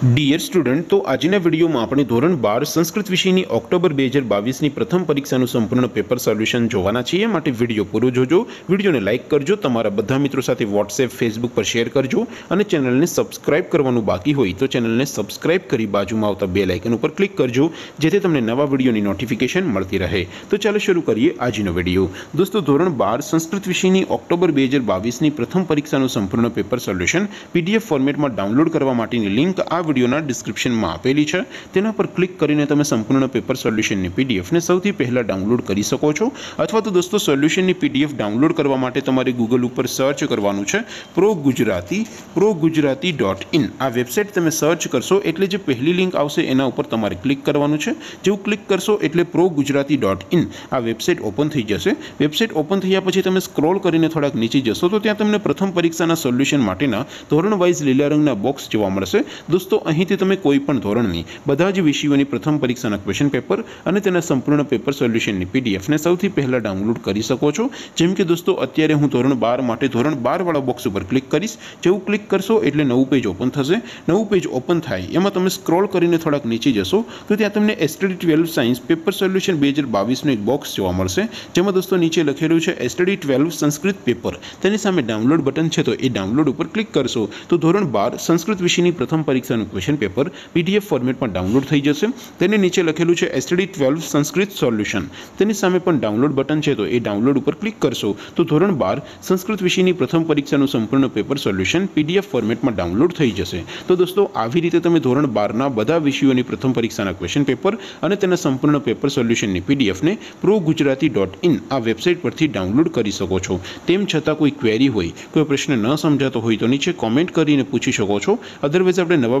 Dear student તો આજના વિડીયોમાં આપણે ધોરણ બાર સંસ્કૃત વિષયની ઓક્ટોબર બે હજાર બાવીસની પ્રથમ પરીક્ષાનું સંપૂર્ણ પેપર સોલ્યુશન જોવાના છીએ માટે વિડીયો પૂરો જોજો વિડીયોને લાઇક કરજો તમારા બધા મિત્રો સાથે વોટ્સએપ ફેસબુક પર શેર કરજો અને ચેનલને સબસ્ક્રાઇબ કરવાનું બાકી હોય તો ચેનલને સબસ્ક્રાઇબ કરી બાજુમાં આવતા બે લાઇકન ઉપર ક્લિક કરજો જેથી તમને નવા વિડીયોની નોટિફિકેશન મળતી રહે તો ચાલો શરૂ કરીએ આજનો વિડીયો દોસ્તો ધોરણ બાર સંસ્કૃત વિષયની ઓક્ટોબર બે હજાર બાવીસની પ્રથમ પરીક્ષાનું સંપૂર્ણ પેપર સોલ્યુશન પીડીએફ ફોર્મેટમાં ડાઉનલોડ કરવા માટેની લિંક આ વિડીયોના ડિસ્ક્રિપ્શનમાં આપેલી છે. તેના પર ક્લિક કરીને તમે સંપૂર્ણ પેપર સોલ્યુશનની પીડીએફને સૌથી પહેલાં ડાઉનલોડ કરી શકો છો. અથવા તો દોસ્તો સોલ્યુશનની પીડીએફ ડાઉનલોડ કરવા માટે તમારે ગૂગલ ઉપર સર્ચ કરવાનું છે. Pro Gujarati pro Gujarati dot in આ વેબસાઇટ તમે સર્ચ કરશો એટલે જે પહેલી લિંક આવશે એના ઉપર તમારે ક્લિક કરવાનું છે. જેવું ક્લિક કરશો એટલે પ્રો ગુજરાતી ડોટ ઇન આ વેબસાઇટ ઓપન થઈ જશે. વેબસાઇટ ઓપન થયા પછી તમે સ્ક્રોલ કરીને થોડાક નીચે જશો તો ત્યાં તમને પ્રથમ પરીક્ષાના સોલ્યુશન માટેના ધોરણ વાઇઝ લીલા રંગના બોક્સ જોવા મળશે. દોસ્તો અહીંથી તમે કોઈ પણ ધોરણની બધા જ વિષયોની પ્રથમ પરીક્ષાના ક્વેશ્ચન પેપર અને તેના સંપૂર્ણ પેપર સોલ્યુશનની પીડીએફને સૌથી પહેલાં ડાઉનલોડ કરી શકો છો. જેમ કે દોસ્તો, અત્યારે હું ધોરણ બાર માટે ધોરણ બારવાળા બોક્સ ઉપર ક્લિક કરીશ. જેવું ક્લિક કરશો એટલે નવું પેજ ઓપન થશે. નવું પેજ ઓપન થાય, એમાં તમે સ્ક્રોલ કરીને થોડાક નીચે જશો, તો ત્યાં તમને STD twelve science paper solution બે હજાર બાવીસનું એક બોક્સ જોવા મળશે. જેમાં દોસ્તો નીચે લખેલું છે એસટડી ટ્વેલ્વ સંસ્કૃત પેપર તેની સામે ડાઉનલોડ બટન છે તો એ ડાઉનલોડ ઉપર ક્લિક કરશો. તો ધોરણ બાર સંસ્કૃત વિષયની પ્રથમ પરીક્ષાનું ક્વેશ્ચન પેપર પીડીએફ ફોર્મેટમાં ડાઉનલોડ થઈ જશે તેની નીચે લખેલું છે એસટીડી ટ્વેલ્વ સંસ્કૃત સોલ્યુશન તેની સામે પણ ડાઉનલોડ બટન છે તો એ ડાઉનલોડ ઉપર ક્લિક કરશો તો ધોરણ બાર સંસ્કૃત વિષયની પ્રથમ પરીક્ષાનું સંપૂર્ણ પેપર સોલ્યુશન પીડીએફ ફોર્મેટમાં ડાઉનલોડ થઈ જશે તો દોસ્તો આવી રીતે તમે ધોરણ બારના બધા વિષયોની પ્રથમ પરીક્ષાના ક્વેશ્ચન પેપર અને તેના સંપૂર્ણ પેપર સોલ્યુશનની પીડીએફને પ્રો ગુજરાતી ડોટ ઇન આ વેબસાઇટ પરથી ડાઉનલોડ કરી શકો છો તેમ છતાં કોઈ ક્વેરી હોય કોઈ પ્રશ્ન ન સમજાતો હોય તો નીચે કોમેન્ટ કરીને પૂછી શકો છો અદરવાઇઝ આપણે નવા